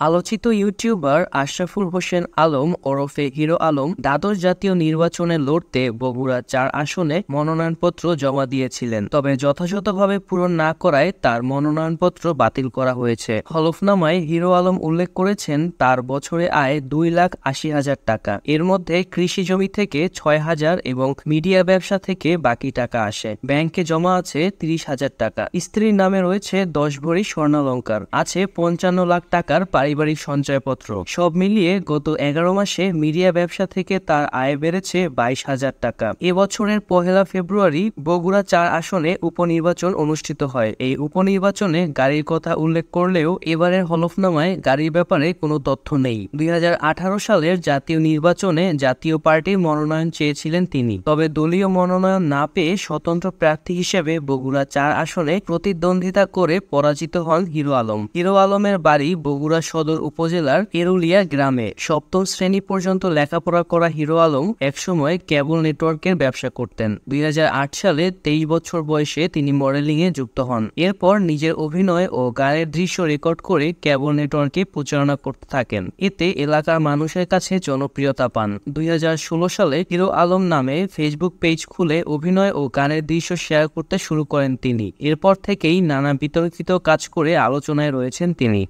আলোচিত ইউটিউবার আশরাফুল হোসেন আলম ওরফে হিরো আলম দ্বাদশ জাতীয় নির্বাচনে লড়তে বগুড়া চার আসনে মনোনয়নপত্র জমা দিয়েছিলেন। তবে যথাযথভাবে পূরণ না করায় তার মনোনয়নপত্র বাতিল করা হয়েছে। হলফনামায় হিরো আলম উল্লেখ করেছেন, তার বছরে আয় দুই লাখ আশি হাজার টাকা। এর মধ্যে কৃষি জমি থেকে ছয় হাজার এবং মিডিয়া ব্যবসা থেকে বাকি টাকা আসে। ব্যাংকে জমা আছে তিরিশ হাজার টাকা। স্ত্রীর নামে রয়েছে দশ ভরি স্বর্ণালঙ্কার। আছে পঞ্চান্ন লাখ টাকার পারিবারিক সঞ্চয়পত্র। সব মিলিয়ে গত এগারো মাসে মিডিয়া ব্যবসা থেকে তার আয় বেড়েছে বাইশ হাজার টাকা। এবছরের পহেলা ফেব্রুয়ারি বগুড়া চার আসনে উপনির্বাচন অনুষ্ঠিত হয়। এই উপনির্বাচনে গাড়ির কথা উল্লেখ করলেও এবারের হলফনামায় গাড়ির ব্যাপারে কোনো তথ্য নেই। দুই হাজার আঠারো সালের জাতীয় নির্বাচনে জাতীয় পার্টির মনোনয়ন চেয়েছিলেন তিনি। তবে দলীয় মনোনয়ন না পেয়ে স্বতন্ত্র প্রার্থী হিসেবে বগুড়া চার আসনে প্রতিদ্বন্দ্বিতা করে পরাজিত হন হিরো আলম। হিরো আলমের বাড়ি বগুড়া সদর উপজেলার কেরুলিয়া গ্রামে সপ্তম শ্রেণি পর্যন্ত লেখাপড়া করা হিরো আলম একসময় কেবল নেটওয়ার্কের ব্যবসা করতেন। দুই হাজার আট সালে তেইশ বছর বয়সে তিনি মডেলিং এ যুক্ত হন। এরপর নিজের অভিনয় ও গানের দৃশ্য রেকর্ড করে কেবল নেটওয়ার্কে প্রচারণা করতে থাকেন। এতে এলাকার মানুষের কাছে জনপ্রিয়তা পান। দুই হাজার ষোলো সালে হিরো আলম নামে ফেসবুক পেজ খুলে অভিনয় ও গানের দৃশ্য শেয়ার করতে শুরু করেন তিনি। এরপর থেকেই নানা বিতর্কিত কাজ করে আলোচনায় রয়েছেন তিনি।